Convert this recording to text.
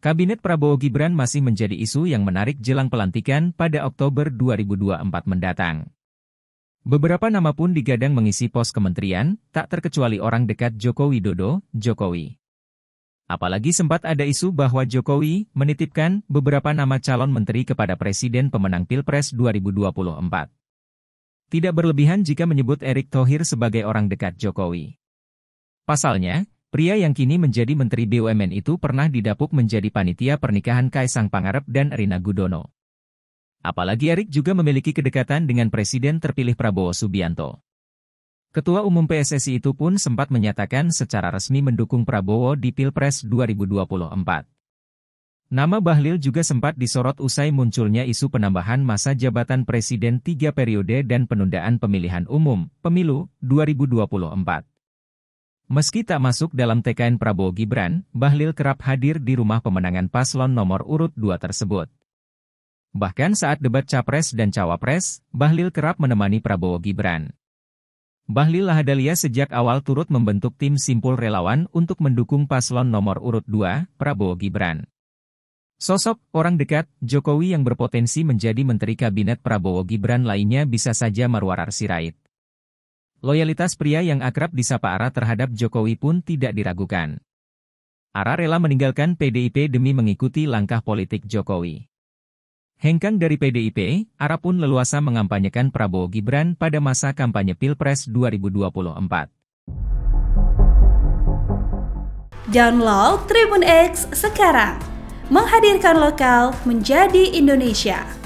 Kabinet Prabowo Gibran masih menjadi isu yang menarik jelang pelantikan pada Oktober 2024 mendatang. Beberapa nama pun digadang mengisi pos kementerian, tak terkecuali orang dekat Joko Widodo, Jokowi. Apalagi sempat ada isu bahwa Jokowi menitipkan beberapa nama calon menteri kepada Presiden pemenang Pilpres 2024. Tidak berlebihan jika menyebut Erick Thohir sebagai orang dekat Jokowi. Pasalnya, Pria yang kini menjadi Menteri BUMN itu pernah didapuk menjadi panitia pernikahan Kaisang Pangarep dan Rina Gudono. Apalagi Erik juga memiliki kedekatan dengan Presiden terpilih Prabowo Subianto. Ketua Umum PSSI itu pun sempat menyatakan secara resmi mendukung Prabowo di Pilpres 2024. Nama Bahlil juga sempat disorot usai munculnya isu penambahan masa jabatan Presiden tiga periode dan penundaan pemilihan umum, pemilu, 2024. Meski tak masuk dalam TKN Prabowo Gibran, Bahlil kerap hadir di rumah pemenangan paslon nomor urut 2 tersebut. Bahkan saat debat Capres dan Cawapres, Bahlil kerap menemani Prabowo Gibran. Bahlil Lahadalia sejak awal turut membentuk tim simpul relawan untuk mendukung paslon nomor urut 2, Prabowo Gibran. Sosok orang dekat Jokowi yang berpotensi menjadi Menteri Kabinet Prabowo Gibran lainnya bisa saja Marwarar Sirait. Loyalitas pria yang akrab disapa Ara terhadap Jokowi pun tidak diragukan. Ara rela meninggalkan PDIP demi mengikuti langkah politik Jokowi. Hengkang dari PDIP, Ara pun leluasa mengampanyekan Prabowo Gibran pada masa kampanye Pilpres 2024. Download Tribun X sekarang, menghadirkan lokal menjadi Indonesia.